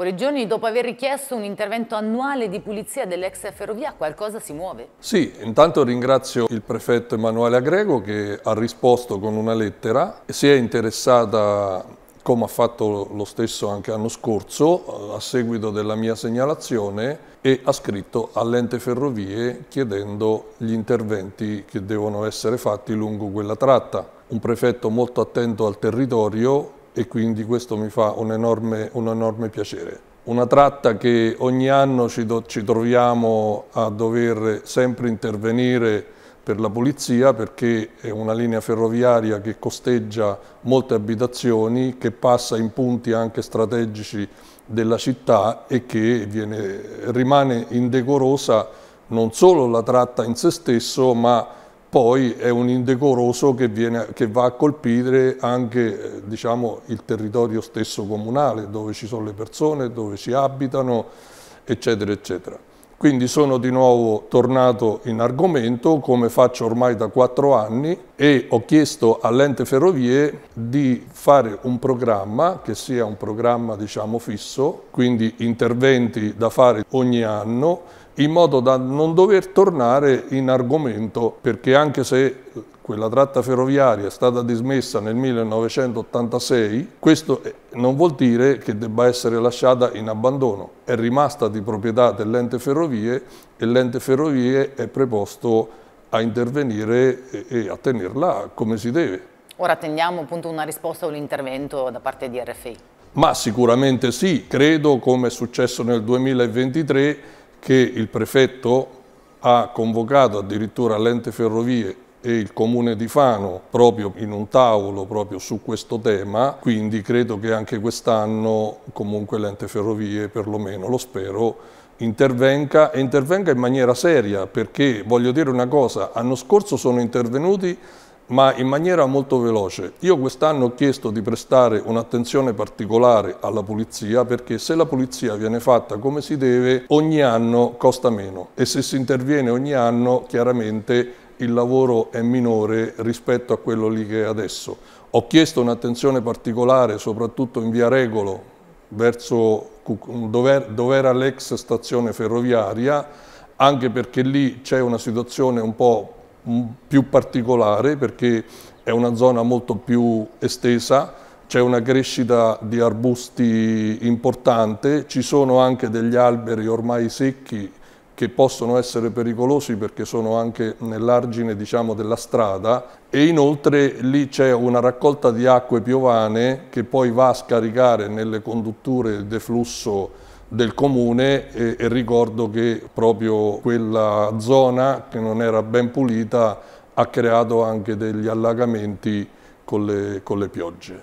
Fuori giorni, dopo aver richiesto un intervento annuale di pulizia dell'ex ferrovia, qualcosa si muove? Sì, intanto ringrazio il prefetto Emanuele Agrego che ha risposto con una lettera si è interessata, come ha fatto lo stesso anche l'anno scorso, a seguito della mia segnalazione e ha scritto all'ente ferrovie chiedendo gli interventi che devono essere fatti lungo quella tratta. Un prefetto molto attento al territorio e quindi questo mi fa un enorme, un enorme piacere. Una tratta che ogni anno ci, do, ci troviamo a dover sempre intervenire per la pulizia perché è una linea ferroviaria che costeggia molte abitazioni, che passa in punti anche strategici della città e che viene, rimane indecorosa non solo la tratta in se stesso ma poi è un indecoroso che, viene, che va a colpire anche eh, diciamo, il territorio stesso comunale, dove ci sono le persone, dove ci abitano, eccetera, eccetera. Quindi sono di nuovo tornato in argomento, come faccio ormai da quattro anni, e ho chiesto all'ente ferrovie di fare un programma che sia un programma diciamo fisso, quindi interventi da fare ogni anno, in modo da non dover tornare in argomento, perché anche se quella tratta ferroviaria è stata dismessa nel 1986, questo non vuol dire che debba essere lasciata in abbandono, è rimasta di proprietà dell'ente ferrovie e l'ente ferrovie è preposto a intervenire e a tenerla come si deve. Ora attendiamo appunto una risposta o un intervento da parte di RFI. Ma sicuramente sì, credo come è successo nel 2023 che il prefetto ha convocato addirittura l'ente ferrovie e il comune di Fano proprio in un tavolo proprio su questo tema, quindi credo che anche quest'anno comunque l'ente ferrovie perlomeno, lo spero, intervenga e intervenga in maniera seria perché voglio dire una cosa, l'anno scorso sono intervenuti ma in maniera molto veloce. Io quest'anno ho chiesto di prestare un'attenzione particolare alla pulizia perché se la pulizia viene fatta come si deve ogni anno costa meno e se si interviene ogni anno chiaramente il lavoro è minore rispetto a quello lì che è adesso. Ho chiesto un'attenzione particolare soprattutto in via Regolo verso dove era l'ex stazione ferroviaria anche perché lì c'è una situazione un po' più particolare perché è una zona molto più estesa, c'è una crescita di arbusti importante, ci sono anche degli alberi ormai secchi che possono essere pericolosi perché sono anche nell'argine diciamo, della strada e inoltre lì c'è una raccolta di acque piovane che poi va a scaricare nelle condutture il deflusso del comune e, e ricordo che proprio quella zona che non era ben pulita ha creato anche degli allagamenti con le, con le piogge.